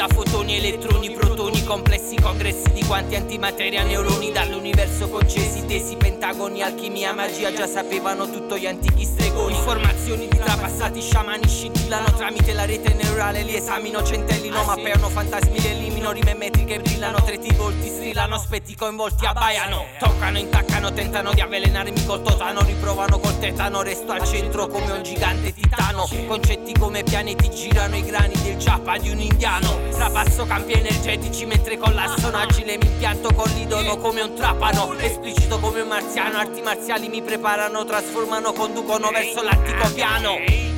neutroni, elettroni, protoni, complessi congressi di quanti antimateria, neuroni dall'universo concesi, tesi, pentagoni, alchimia, magia, già sapevano tutto gli antichi stregoni. Informazioni di trapassati sciamani scintillano tramite la rete neurale, li esamino, centellino, mappeano fantasmi, li elimino, rime metriche brillano, treti volti strillano, aspetti coinvolti abbaiano, toccano, intaccano, tentano di avvelenarmi col totano, riprovano col tetano, resto al centro come un gigante titano, concetti come pianeti girano i grani del ciappa di un indiano, trapasso campi energetici mentre collassano, agile mi impianto, collidono come un trapano, esplicito come un marziano, arti marziali mi preparano, trasformano, conducono verso l'antico piano.